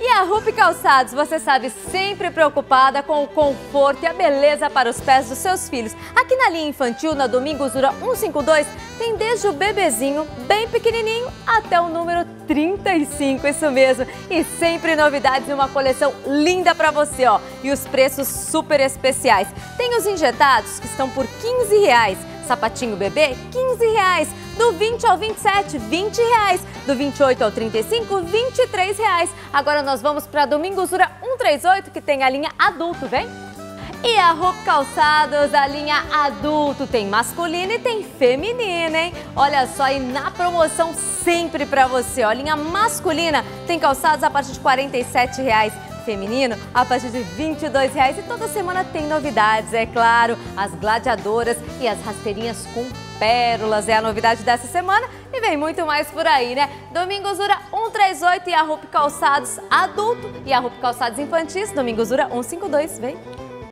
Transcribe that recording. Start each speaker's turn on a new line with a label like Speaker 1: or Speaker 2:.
Speaker 1: E a Rupi Calçados, você sabe, sempre preocupada com o conforto e a beleza para os pés dos seus filhos. Aqui na linha infantil, na Domingos Dura 152, tem desde o bebezinho, bem pequenininho, até o número 35, isso mesmo. E sempre novidades e uma coleção linda para você, ó. E os preços super especiais. Tem os injetados que estão por 15 reais. Sapatinho bebê, 15 reais. Do 20 ao 27, 20 reais. Do 28 ao 35, 23 reais. Agora nós vamos para Domingosura 138, que tem a linha adulto, vem? E a roupa calçados da linha adulto tem masculina e tem feminina, hein? Olha só, e na promoção sempre para você, ó, linha masculina tem calçados a partir de R$ reais feminino a partir de R$ 22,00 e toda semana tem novidades, é claro, as gladiadoras e as rasteirinhas com pérolas é a novidade dessa semana e vem muito mais por aí, né? Domingosura 138 e a roupa calçados adulto e a roupa calçados infantis, Domingosura 152, vem!